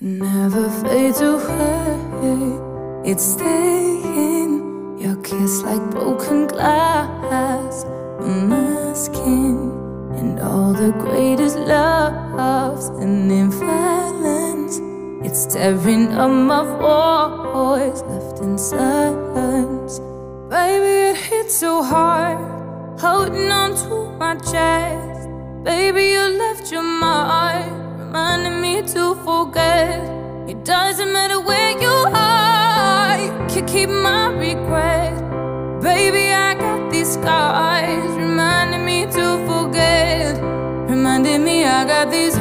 never fades away. It's staying. Your kiss like broken glass on my skin. And all the greatest loves and in violence. It's tearing up my voice, left in silence. Baby, it hits so hard, holding on to my chest. Baby, you left your mark, to forget. It doesn't matter where you are, you can keep my regret. Baby, I got these scars, reminding me to forget. Reminding me I got these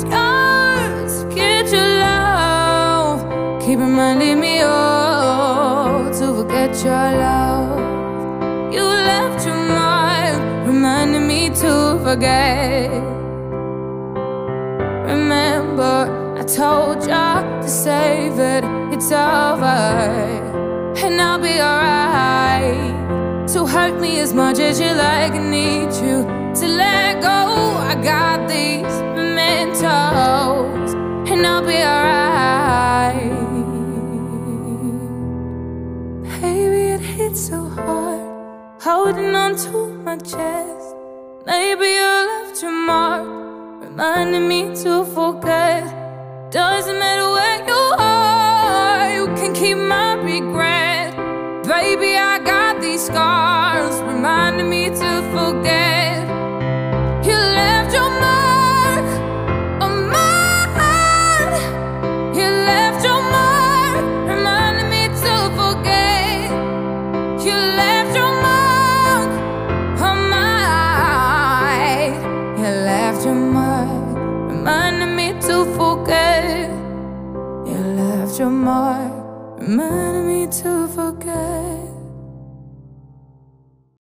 scars, get your love. Keep reminding me, oh, to forget your love. You left your mark, reminding me to forget. Remember, I told ya to save it, it's over, and I'll be alright. So hurt me as much as you like, I need you to let go. I got these mementos, and I'll be alright. Baby, it hits so hard, holding on to my chest. Maybe you left your mark, reminding me to forget. Doesn't matter where you are, you can keep my regret. Baby, I got these scars, reminding me to forget. Your mark, reminding me to forget.